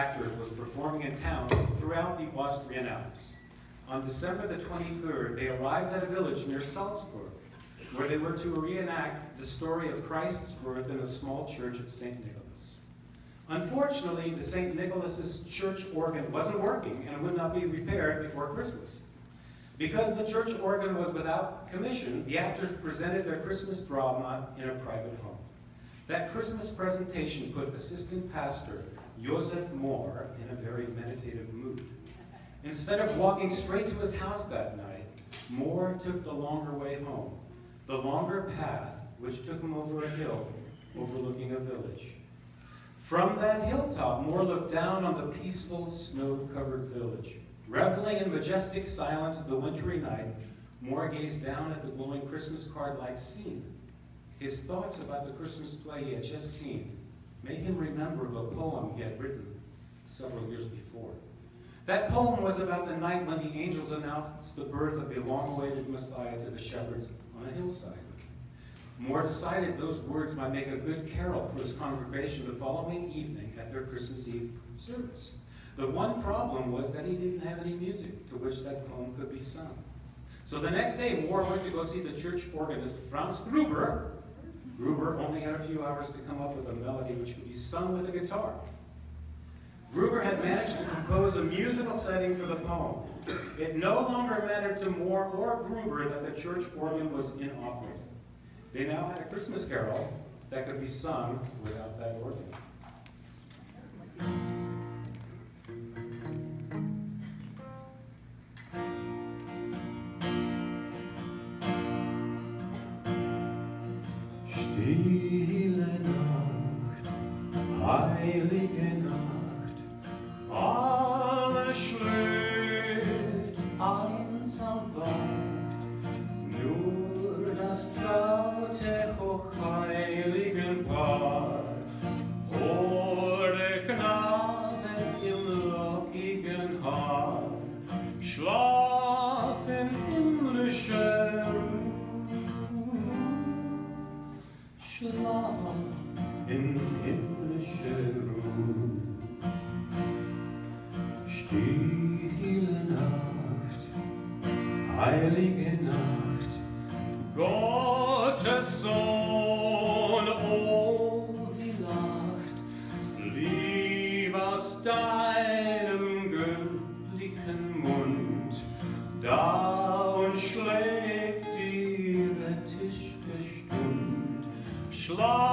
actor was performing in towns throughout the Austrian Alps. On December the 23rd, they arrived at a village near Salzburg, where they were to reenact the story of Christ's birth in a small church of St. Nicholas. Unfortunately, the St. Nicholas's church organ wasn't working and would not be repaired before Christmas. Because the church organ was without commission, the actors presented their Christmas drama in a private home. That Christmas presentation put assistant pastor Joseph Mohr in a very meditative mood. Instead of walking straight to his house that night, Mohr took the longer way home, the longer path which took him over a hill overlooking a village. From that hilltop, Mohr looked down on the peaceful, snow-covered village. Reveling in majestic silence of the wintry night, Mohr gazed down at the glowing Christmas card-like scene. His thoughts about the Christmas play he had just seen made him remember a poem he had written several years before. That poem was about the night when the angels announced the birth of the long-awaited Messiah to the shepherds on a hillside. Mohr decided those words might make a good carol for his congregation the following evening at their Christmas Eve service. The one problem was that he didn't have any music to which that poem could be sung. So the next day, Mohr went to go see the church organist, Franz Gruber. Gruber only had a few hours to come up with a melody which could be sung with a guitar. Gruber had managed to compose a musical setting for the poem. It no longer mattered to Mohr or Gruber that the church organ was inoperable. They now had a Christmas carol that could be sung without that organ. Stille Nacht, heilige Nacht, alle schläft, einsam wacht, nur das traute, hochheiligen Paar, in himmlische Ruhe. Stille Nacht, heilige Nacht, Gottes Sohn, oh wie lacht, lieb aus deinem göttlichen Mund, da und schlägt die rettischte Stund. Schlaf